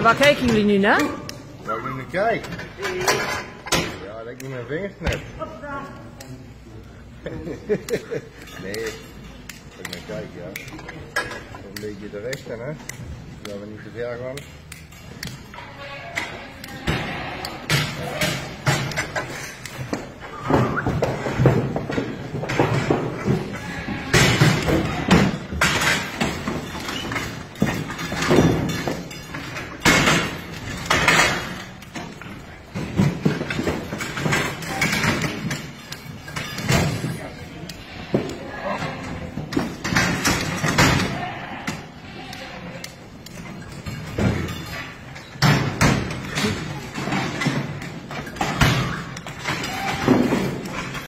En waar kijken jullie nu naar? Waar ik je kijken? Ja, dat ik niet mijn vingers knip. nee, dat ik naar kijk, ja. Een beetje de rechten, hè. Dat we niet te ver gaan.